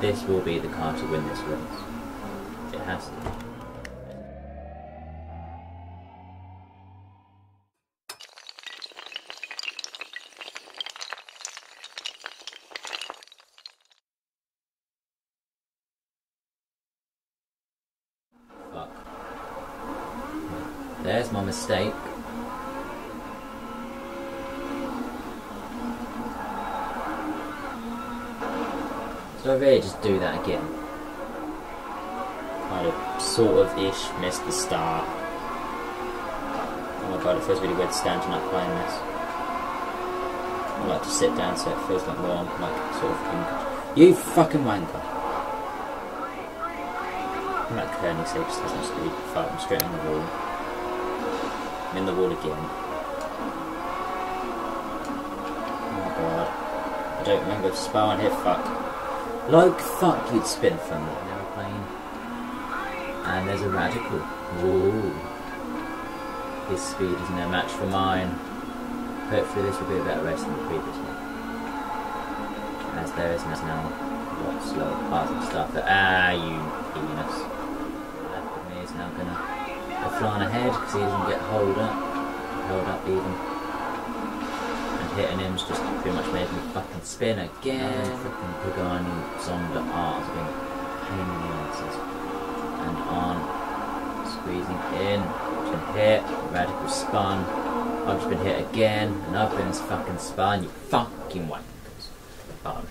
this will be the car to win this race. It has to. There's my mistake. So I really just do that again. Of, sort of ish, missed the start. Oh my god, it feels really weird standing up playing this. I like to sit down so it feels like more I'm like sort of You fucking wanker! I'm like Kearney so just doesn't sleep. Fuck, I'm straight in the wall. I'm in the wall again. Oh my god. I don't remember to spell here, fuck. Like fuck you'd spin from an aeroplane. And there's a radical. Ooh. His speed is no match for mine. Hopefully this will be a better race than the previous one. As there is now a lot slower parts and stuff that ah you penis. That me is now gonna go flying ahead because he doesn't get hold up. Held up even hitting him's just pretty much made me fucking spin again. Fucking Pagani Zonda R has been pain in the asses. And on, squeezing in, been hit, radical spun. I've just been hit again, and I've been fucking spun, you fucking wankers. Fun.